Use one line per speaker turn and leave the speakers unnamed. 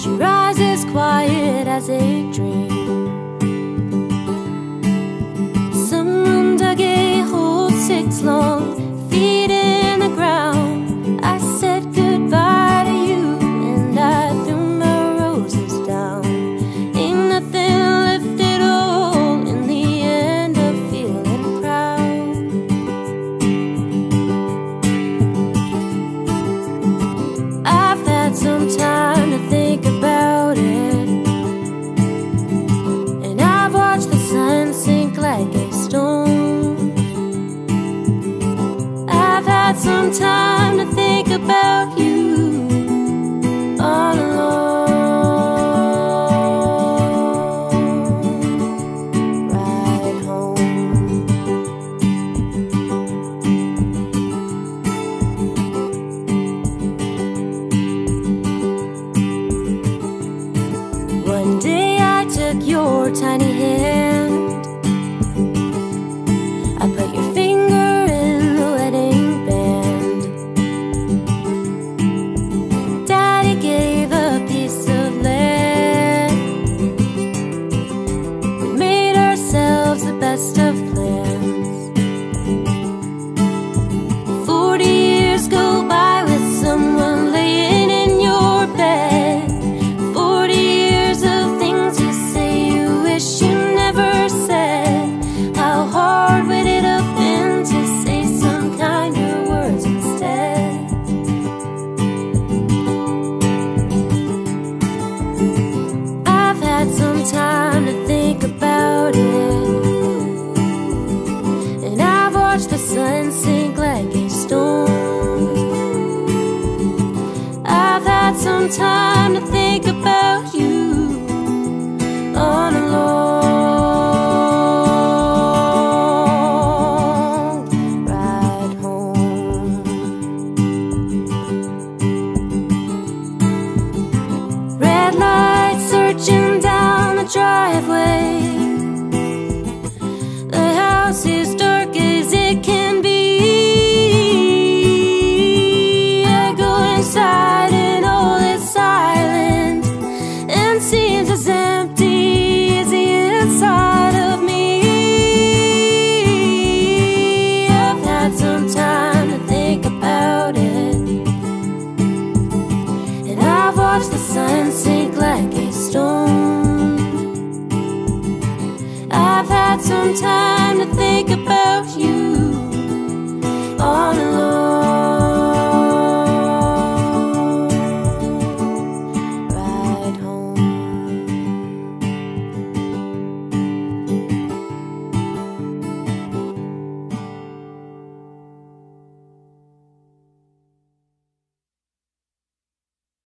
She rises quiet as a your tiny head some time to think about you all alone. Ride home. Red light searching down the driveway. The house is. sometimes.